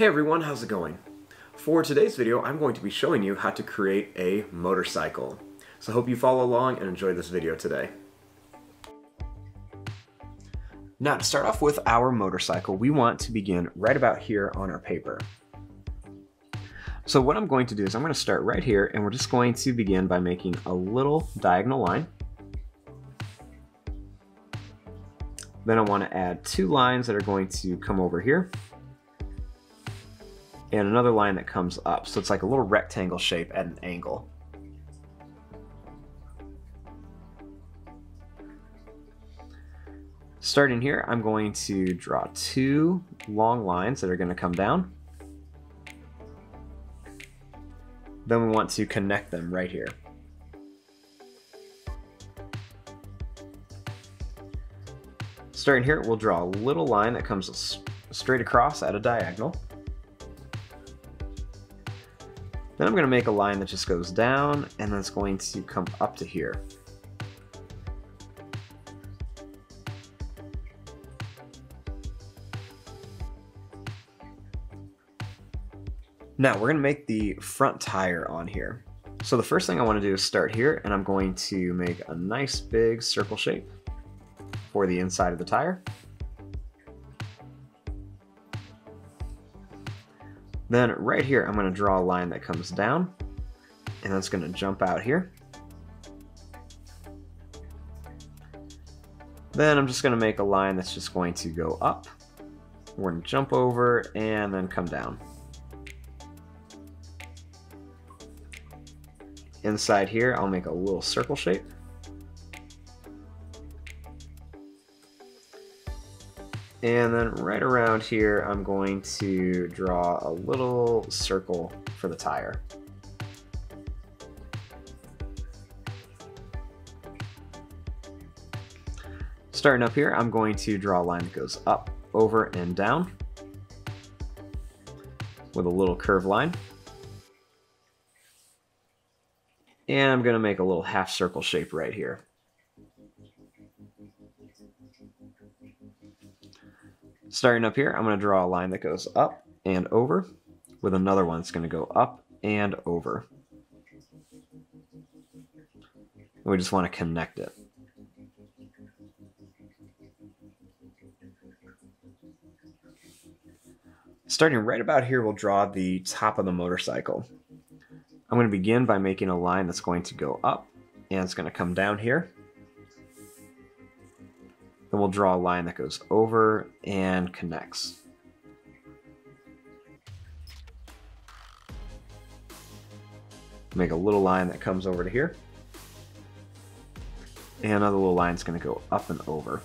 Hey everyone, how's it going? For today's video, I'm going to be showing you how to create a motorcycle. So I hope you follow along and enjoy this video today. Now to start off with our motorcycle, we want to begin right about here on our paper. So what I'm going to do is I'm going to start right here and we're just going to begin by making a little diagonal line. Then I want to add two lines that are going to come over here and another line that comes up. So it's like a little rectangle shape at an angle. Starting here, I'm going to draw two long lines that are going to come down. Then we want to connect them right here. Starting here, we'll draw a little line that comes straight across at a diagonal. Then I'm going to make a line that just goes down and then it's going to come up to here. Now we're going to make the front tire on here. So the first thing I want to do is start here and I'm going to make a nice big circle shape for the inside of the tire. Then right here, I'm gonna draw a line that comes down and that's gonna jump out here. Then I'm just gonna make a line that's just going to go up. We're gonna jump over and then come down. Inside here, I'll make a little circle shape. And then right around here, I'm going to draw a little circle for the tire. Starting up here, I'm going to draw a line that goes up, over, and down with a little curved line. And I'm going to make a little half circle shape right here. Starting up here, I'm going to draw a line that goes up and over with another one that's going to go up and over. we just want to connect it. Starting right about here, we'll draw the top of the motorcycle. I'm going to begin by making a line that's going to go up and it's going to come down here. Then we'll draw a line that goes over and connects. Make a little line that comes over to here. And another little line is going to go up and over.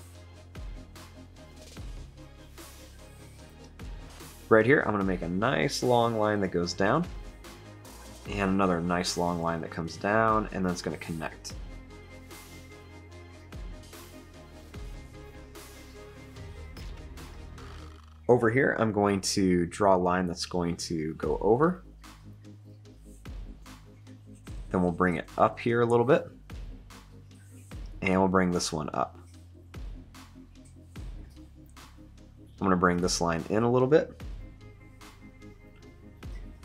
Right here, I'm going to make a nice long line that goes down. And another nice long line that comes down, and then it's going to connect. Over here, I'm going to draw a line that's going to go over. Then we'll bring it up here a little bit. And we'll bring this one up. I'm going to bring this line in a little bit.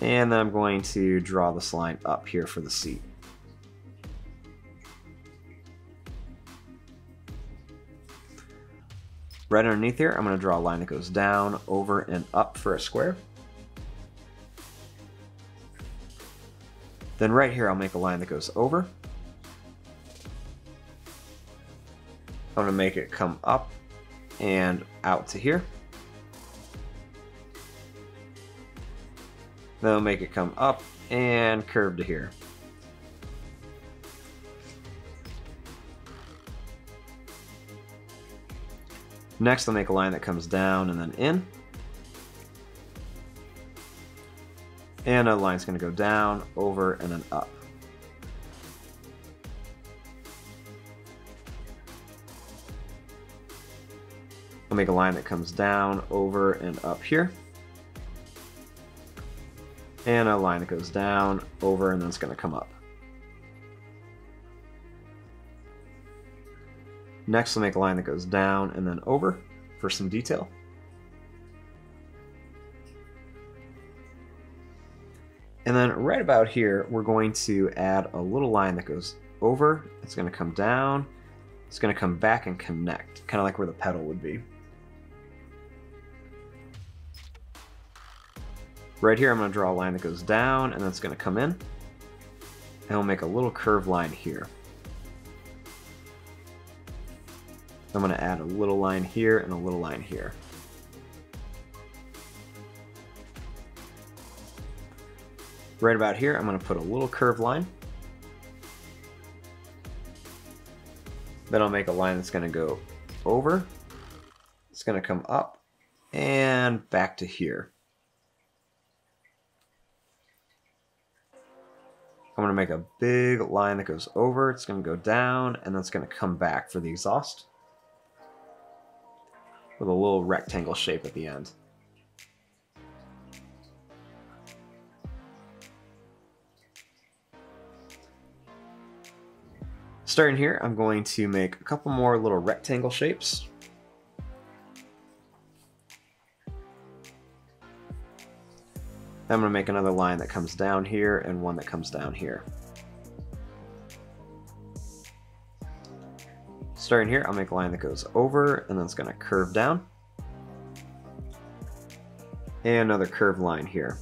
And then I'm going to draw this line up here for the seat. Right underneath here, I'm going to draw a line that goes down, over, and up for a square. Then right here, I'll make a line that goes over. I'm going to make it come up and out to here. Then I'll make it come up and curve to here. Next, I'll make a line that comes down and then in. And a line's going to go down, over, and then up. I'll make a line that comes down, over, and up here. And a line that goes down, over, and then it's going to come up. Next, we'll make a line that goes down and then over for some detail. And then right about here, we're going to add a little line that goes over. It's going to come down. It's going to come back and connect, kind of like where the pedal would be. Right here, I'm going to draw a line that goes down, and then it's going to come in. And we'll make a little curved line here. I'm going to add a little line here and a little line here. Right about here, I'm going to put a little curved line. Then I'll make a line that's going to go over. It's going to come up and back to here. I'm going to make a big line that goes over. It's going to go down and that's going to come back for the exhaust with a little rectangle shape at the end. Starting here, I'm going to make a couple more little rectangle shapes. I'm going to make another line that comes down here and one that comes down here. Starting here, I'll make a line that goes over and then it's going to curve down. And another curved line here.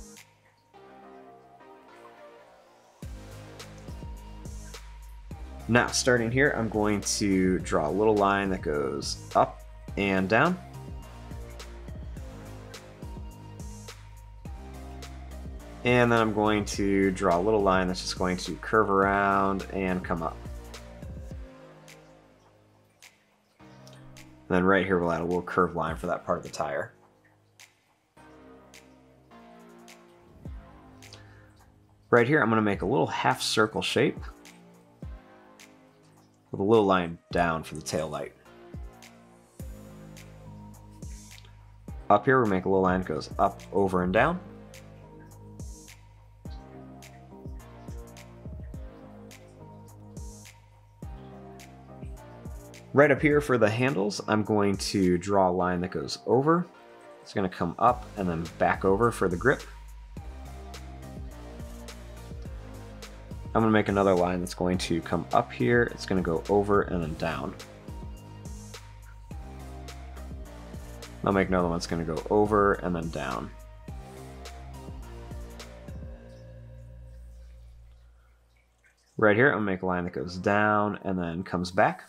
Now, starting here, I'm going to draw a little line that goes up and down. And then I'm going to draw a little line that's just going to curve around and come up. And then right here, we'll add a little curved line for that part of the tire. Right here, I'm going to make a little half circle shape with a little line down for the tail light. Up here, we make a little line that goes up, over, and down. Right up here for the handles, I'm going to draw a line that goes over. It's going to come up and then back over for the grip. I'm going to make another line that's going to come up here. It's going to go over and then down. I'll make another one that's going to go over and then down. Right here, I'm to make a line that goes down and then comes back.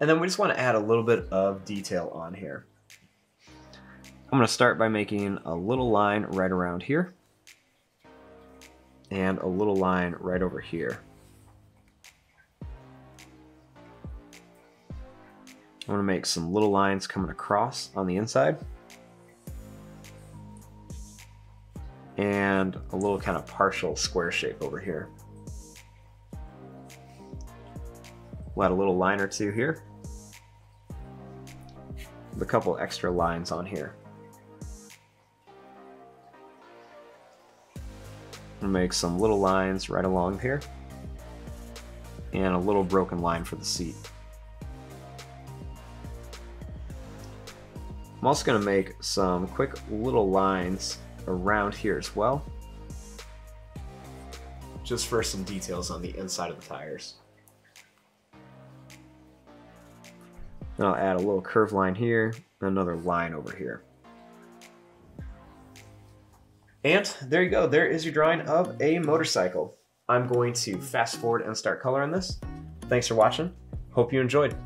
And then we just want to add a little bit of detail on here. I'm going to start by making a little line right around here. And a little line right over here. I'm going to make some little lines coming across on the inside. And a little kind of partial square shape over here. We'll add a little line or two here a couple extra lines on here. make some little lines right along here and a little broken line for the seat. I'm also going to make some quick little lines around here as well just for some details on the inside of the tires. Then I'll add a little curved line here, another line over here. And there you go, there is your drawing of a motorcycle. I'm going to fast forward and start coloring this. Thanks for watching, hope you enjoyed.